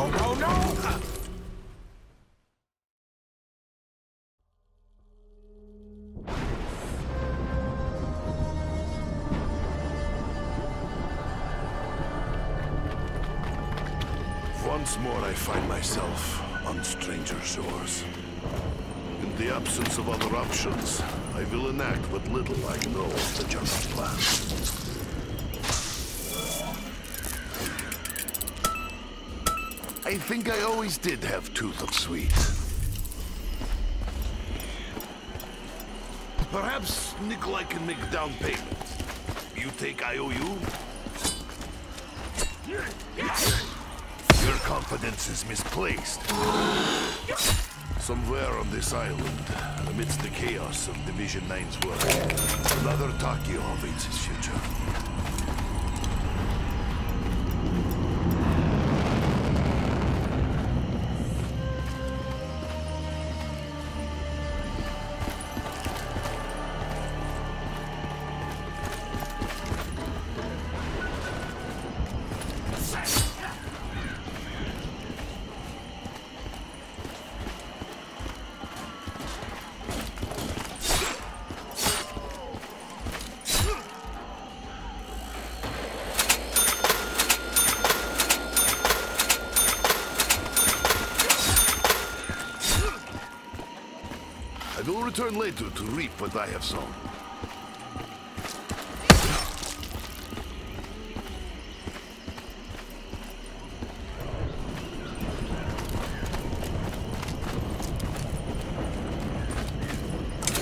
No, no! Once more I find myself on stranger shores. In the absence of other options, I will enact what little I know of the general plan. I think I always did have tooth of sweet. Perhaps Nikolai can make down payment. You take IOU? Your confidence is misplaced. Somewhere on this island, amidst the chaos of Division 9's work, another Takeo awaits his future. Return later to reap what I have sown.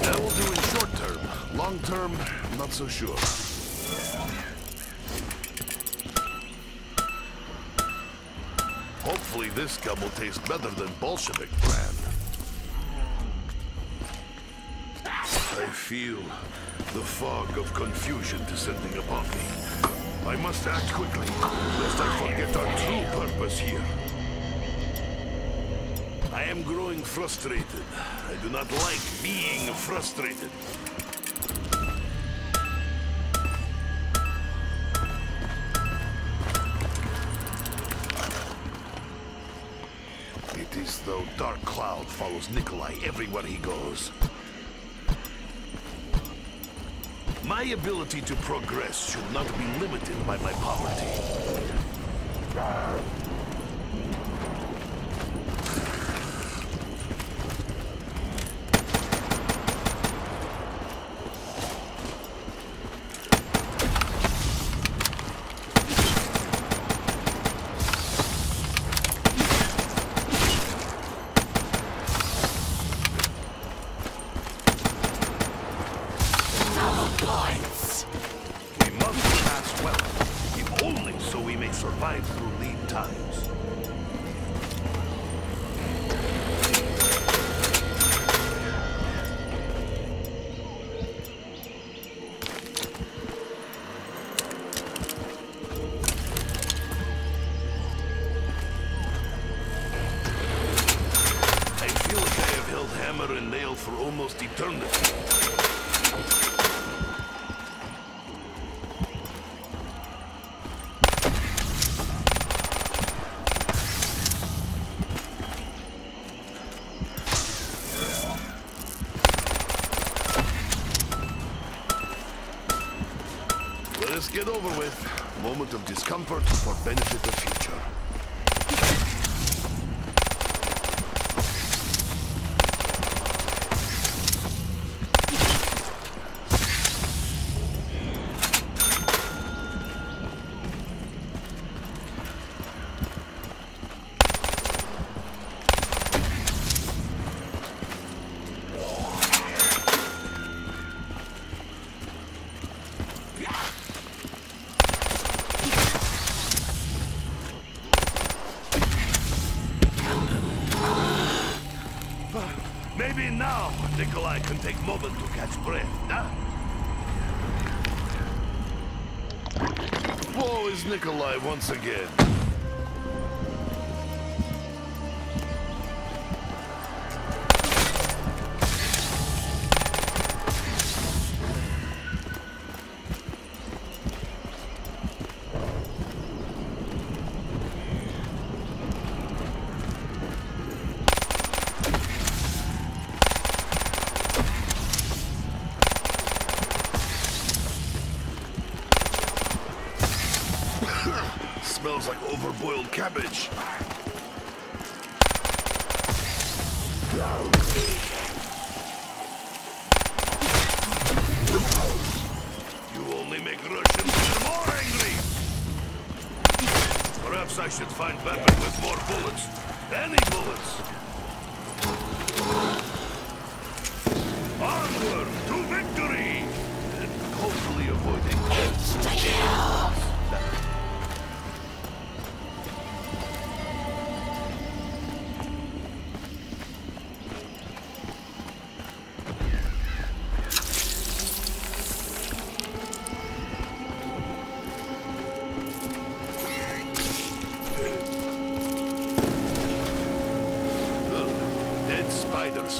That will do in short term. Long term, not so sure. Hopefully this gum will taste better than Bolshevik brand. Feel the fog of confusion descending upon me. I must act quickly, lest I forget our true purpose here. I am growing frustrated. I do not like being frustrated. It is though Dark Cloud follows Nikolai everywhere he goes. My ability to progress should not be limited by my poverty. Let us get over with. Moment of discomfort for benefit of future.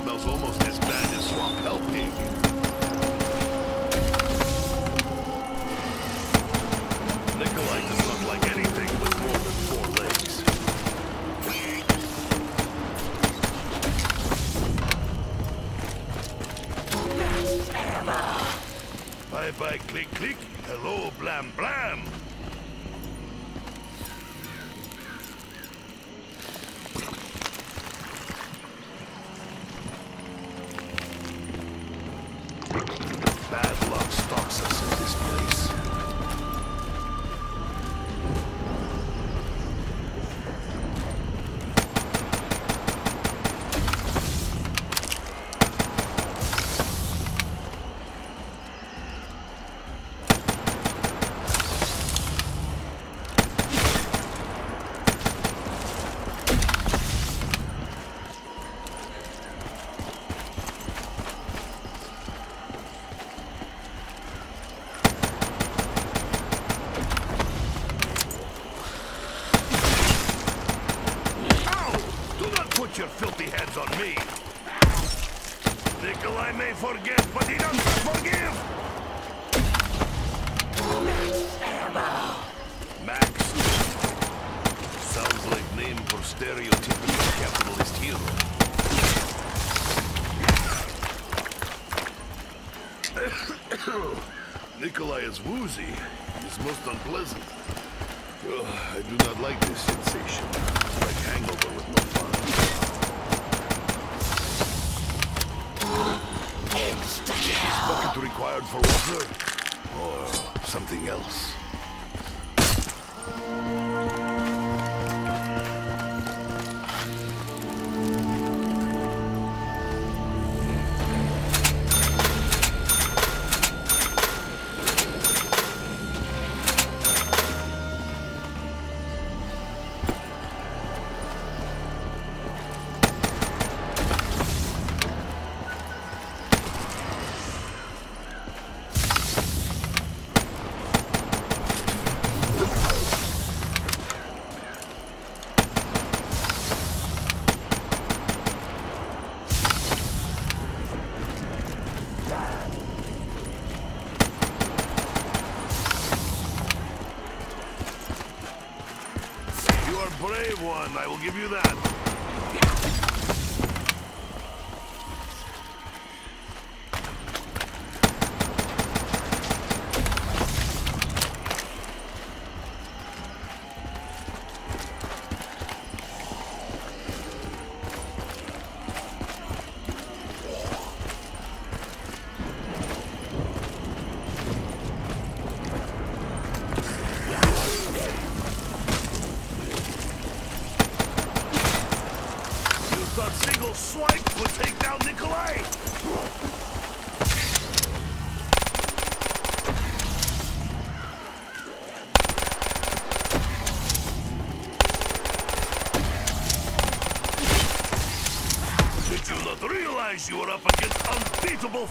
Smells almost Unpleasant. Ugh, I do not like this sensation. It's like hangover with no fun. Is this bucket required for water? Or something else? Brave one, I will give you that.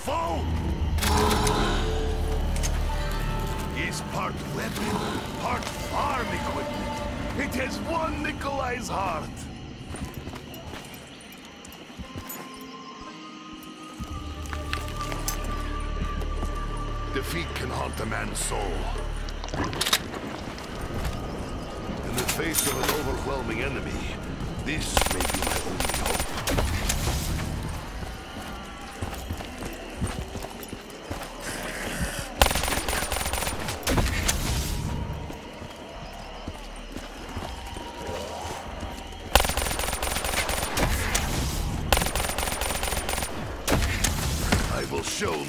Foe? He's part weapon, part farm equipment. It has won Nikolai's heart. Defeat can haunt a man's soul. In the face of an overwhelming enemy, this may be my only hope.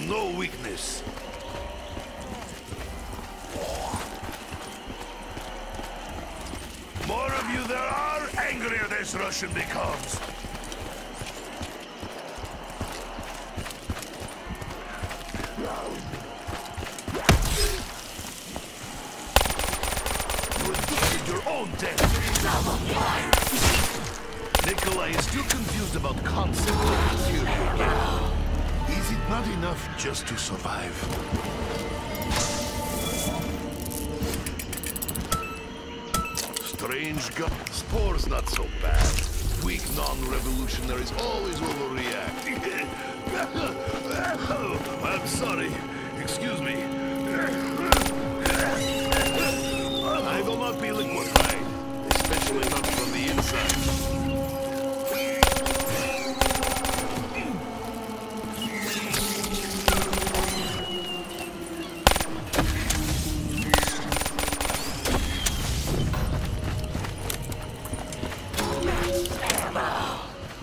no weakness. More of you there are, angrier this Russian becomes. You inflicted your own death. Nikolai is still confused about concept of. Is it not enough just to survive? Strange gun. Spore's not so bad. Weak non-revolutionaries always overreact. I'm sorry. Excuse me. I will not be liquefied, not from the inside.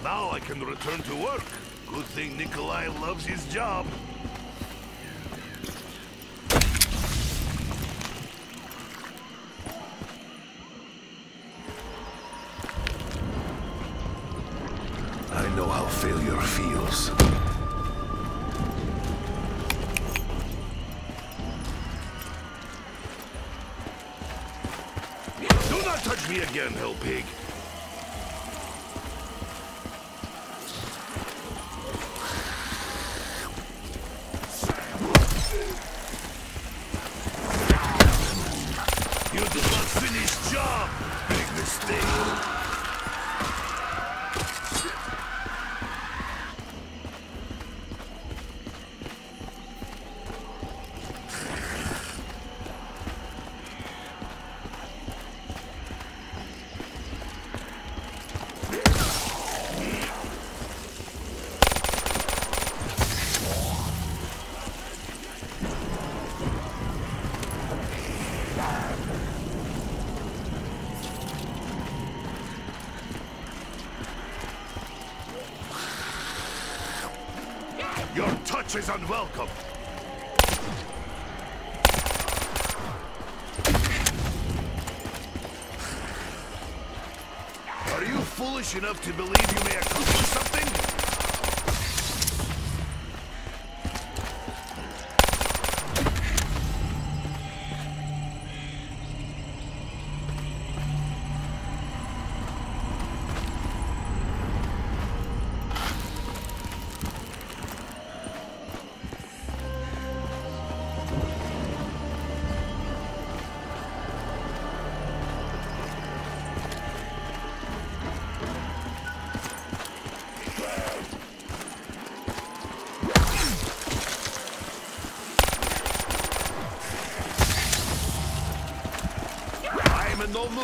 Now I can return to work. Good thing Nikolai loves his job. Pig. You did not finish job. Big mistake. Touch is unwelcome. Are you foolish enough to believe you may accomplish something?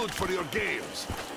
Mood for your games.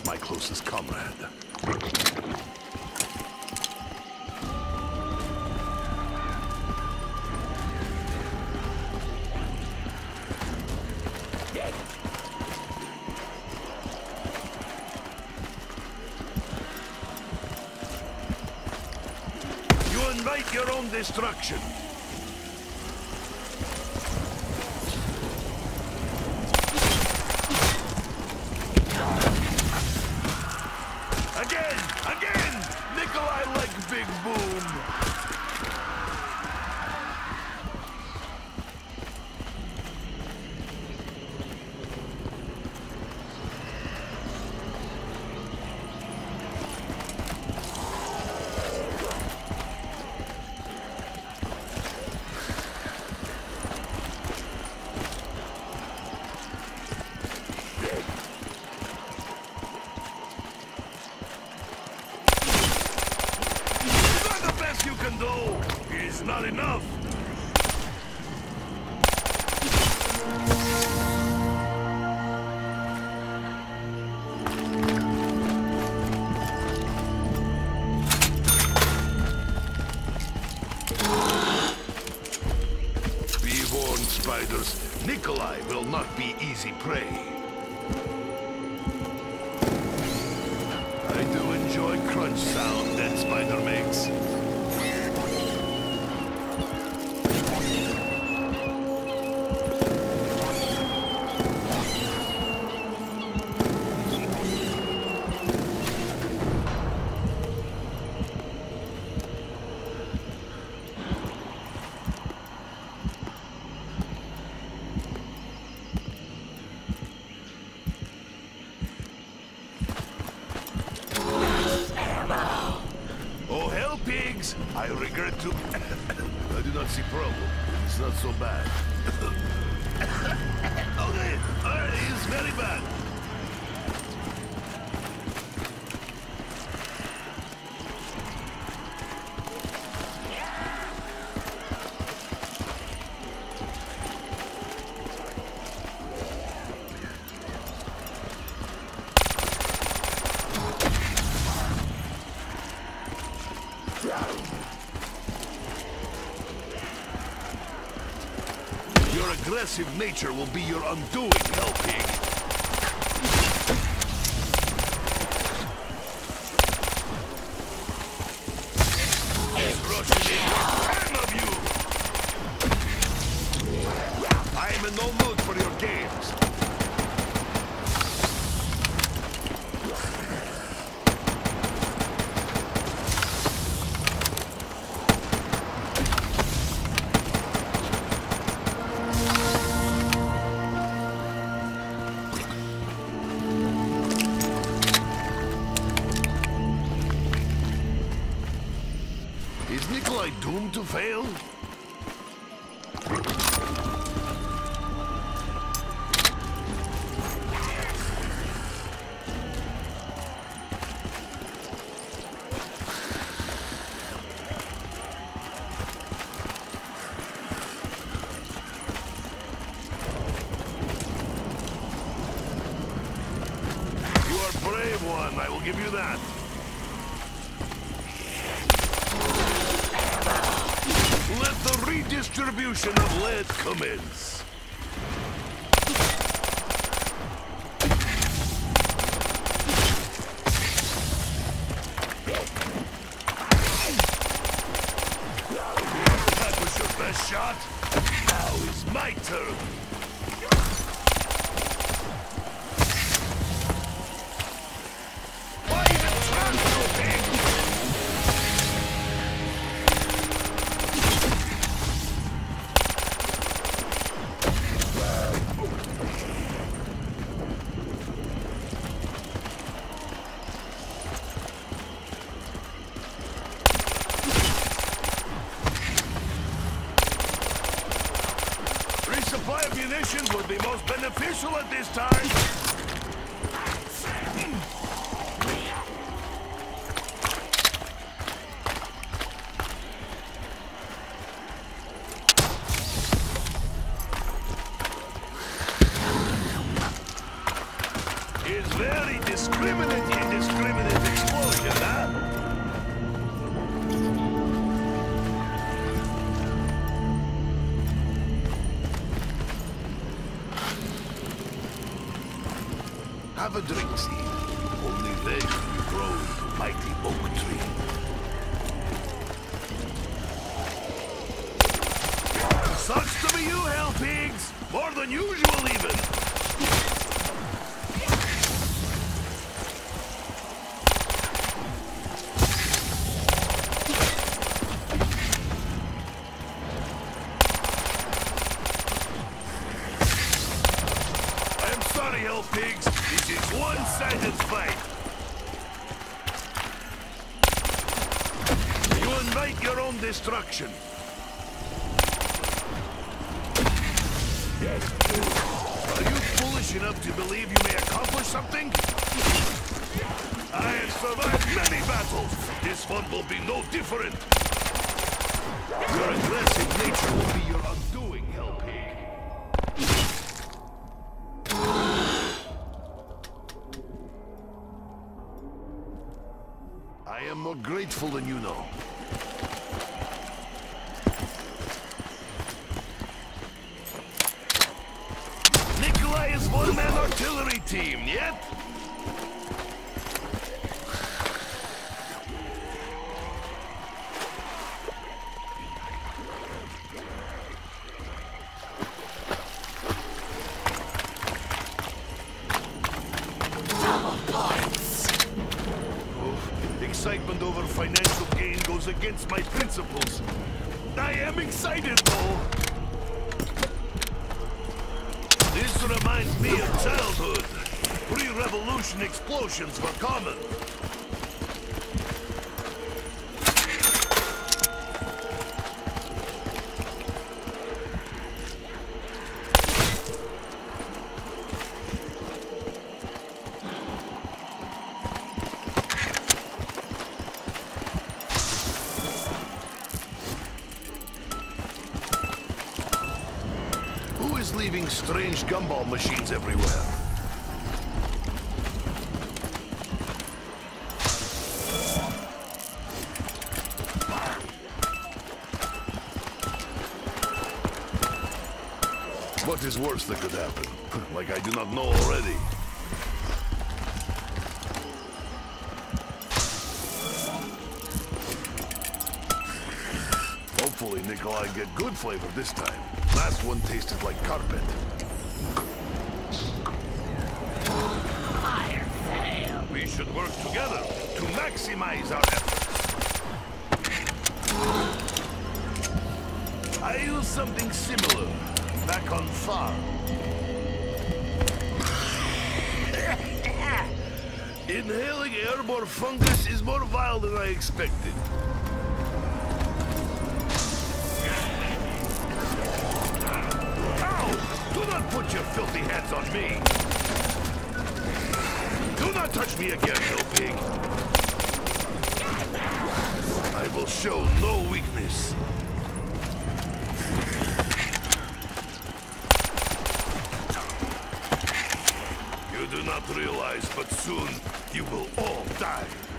Is my closest comrade. You invite your own destruction. Easy prey. Your aggressive nature will be your undoing, hell brave I will give you that. Let the redistribution of lead commence. Would be most beneficial at this time. action. Are you foolish enough to believe you may accomplish something? I have survived many battles. This one will be no different. Your aggressive nature will be your undoing, Hell I am more grateful than you know. Were common. Is worse that could happen? like I do not know already. Hopefully Nikolai get good flavor this time. Last one tasted like carpet. We should work together to maximize our efforts. I use something similar farm. Inhaling airborne fungus is more vile than I expected. Ow! Do not put your filthy hands on me! Do not touch me again, little pig! I will show no weakness. You do not realize, but soon you will all die.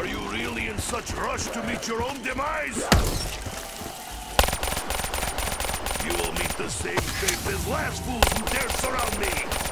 Are you really in such rush to meet your own demise? You will meet the same fate as last fools who dare surround me!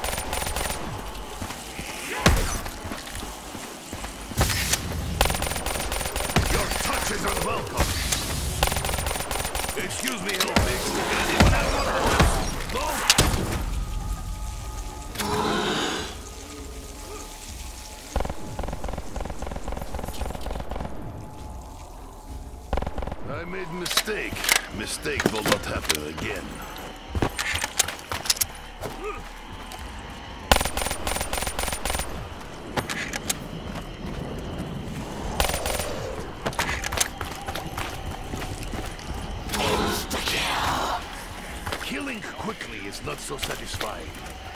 Satisfying.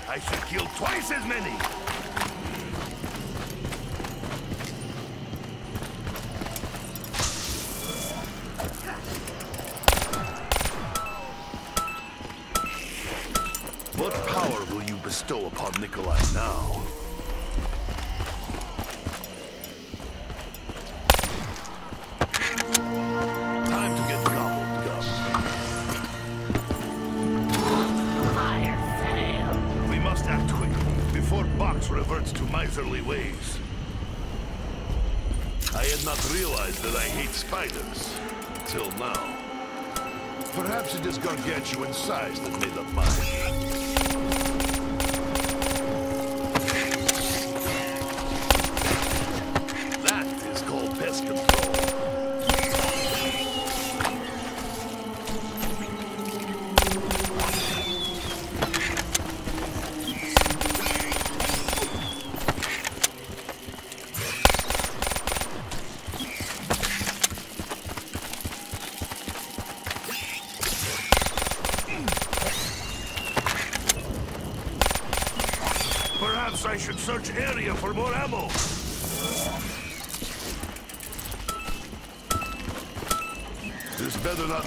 I should kill twice as many. What power will you bestow upon Nikolai now? Realized that I hate spiders Till now. Perhaps it is gargantuan size that made up mine.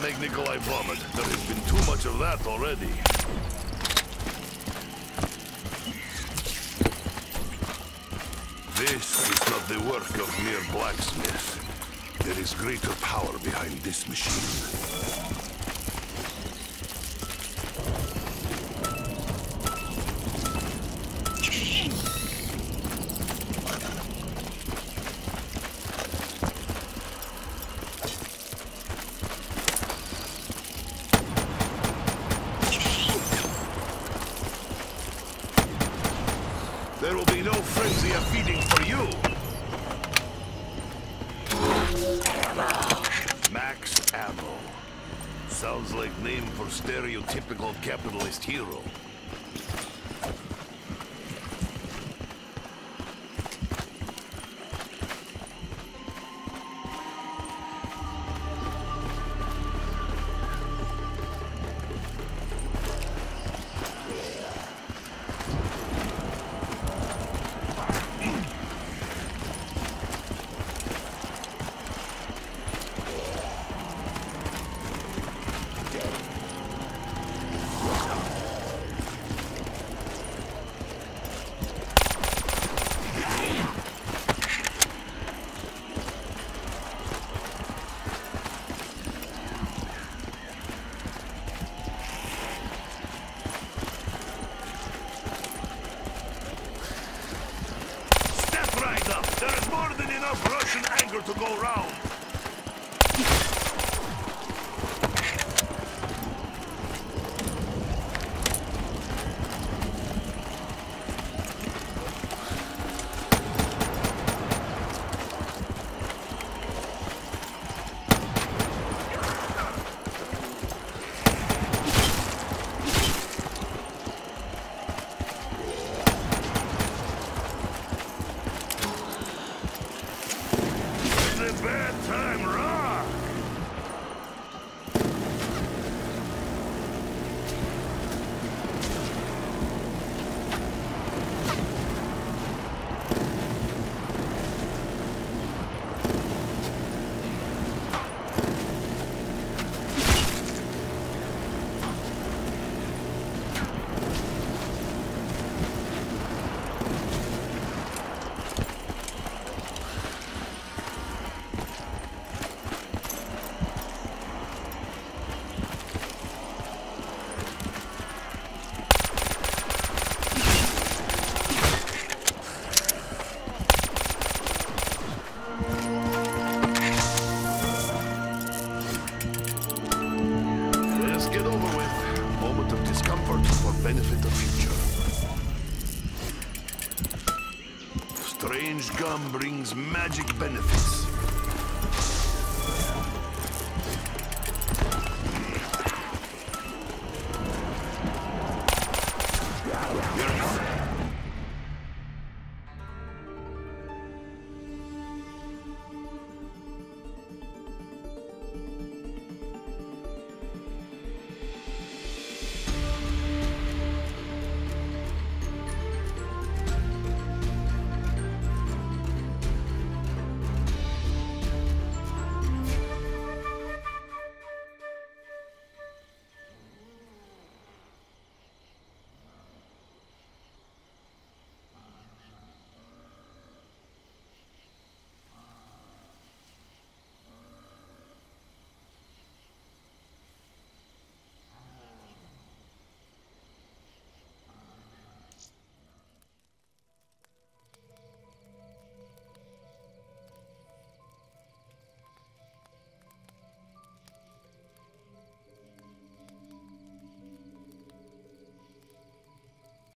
Make Nikolai vomit. There has been too much of that already. This is not the work of mere blacksmith. There is greater power behind this machine. Stereotypical capitalist hero. Go round. Benefits.